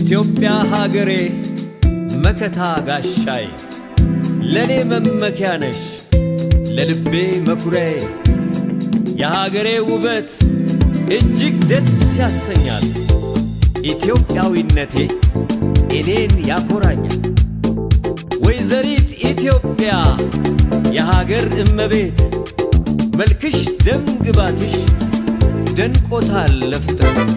ኢትዮጵያ ሀገሬ መከታ ጋሻይ ለእኔ መመኪያ ነሽ ለልቤ መኩሪያዬ የሀገሬ ውበት እጅግ ደስ ያሰኛል። ኢትዮጵያዊነቴ እኔን ያኮራኛል። ወይዘሪት ኢትዮጵያ የሀገር እመቤት መልክሽ ደም ግባትሽ ደንቆታል ለፍጥረት